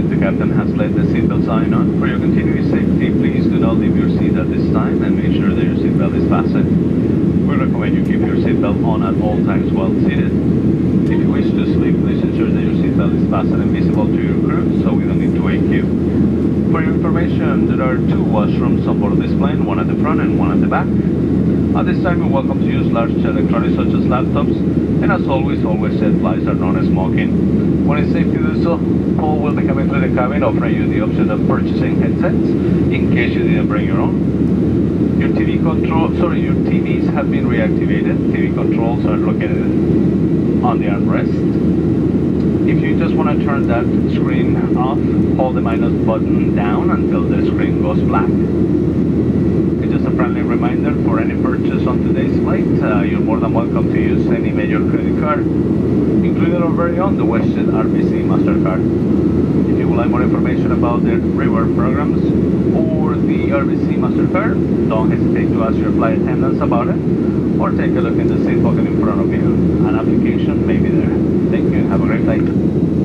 the captain has laid the seatbelt sign on. For your continued safety, please do not leave your seat at this time and make sure that your seatbelt is fastened. We recommend you keep your seatbelt on at all times while seated. If you wish to sleep, please ensure that your seatbelt is fastened and visible to your crew so we don't need information, there are two washrooms on board this plane, one at the front and one at the back. At this time, you're welcome to use large electronics such as laptops, and as always, all WestJet flights are non-smoking. When it's safe to do so, Paul will be coming through the cabin offering you the option of purchasing headsets in case you didn't bring your own. Your TV control, sorry, your TVs have been reactivated. TV controls are located on the armrest. Just want to turn that screen off, hold the minus button down until the screen goes black. It's just a friendly reminder for any purchase on today's flight, uh, you're more than welcome to use any major credit card, including our very own, the WestJet RBC MasterCard. If you would like more information about the reward programs or the RBC MasterCard, don't hesitate to ask your flight attendants about it or take a look in the seat pocket in front of you. An application may be there. Have a great flight.